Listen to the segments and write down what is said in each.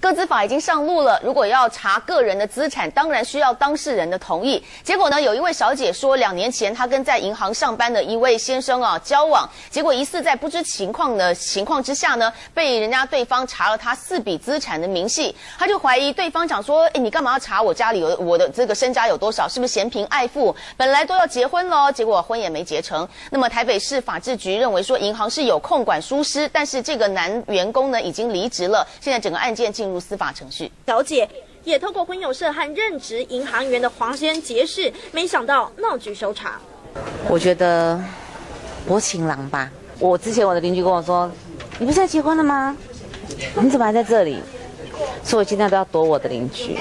个资法已经上路了，如果要查个人的资产，当然需要当事人的同意。结果呢，有一位小姐说，两年前她跟在银行上班的一位先生啊交往，结果疑似在不知情况的情况之下呢，被人家对方查了他四笔资产的明细，她就怀疑对方讲说，哎，你干嘛要查我家里有我的这个身家有多少？是不是嫌贫爱富？本来都要结婚了，结果婚也没结成。那么台北市法制局认为说，银行是有控管疏失，但是这个男员工呢已经离职了，现在整个案件进入司法程序。小姐也透过婚友社和任职银行员的黄先结识，没想到闹剧收场。我觉得薄情郎吧。我之前我的邻居跟我说：“你不是要结婚了吗？你怎么还在这里？”所以我今天都要躲我的邻居。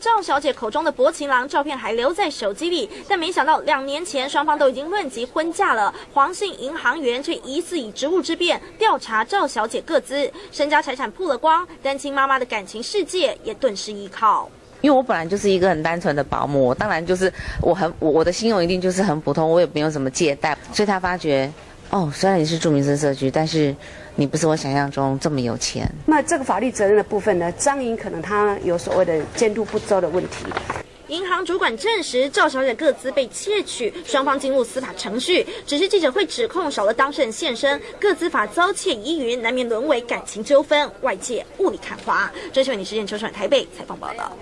赵小姐口中的薄情郎照片还留在手机里，但没想到两年前双方都已经论及婚嫁了。黄姓银行员却疑似以职务之便调查赵小姐各资，身家财产曝了光，单亲妈妈的感情世界也顿时依靠。因为我本来就是一个很单纯的保姆，当然就是我很我的信用一定就是很普通，我也没有什么借贷，所以他发觉。哦，虽然你是著名生社区，但是你不是我想象中这么有钱。那这个法律责任的部分呢？张莹可能他有所谓的监督不周的问题。银行主管证实赵小姐各资被窃取，双方进入司法程序。只是记者会指控少了当事人现身，各资法遭窃疑云，难免沦为感情纠纷，外界雾里看花。这是为你实践球场台北采访报道。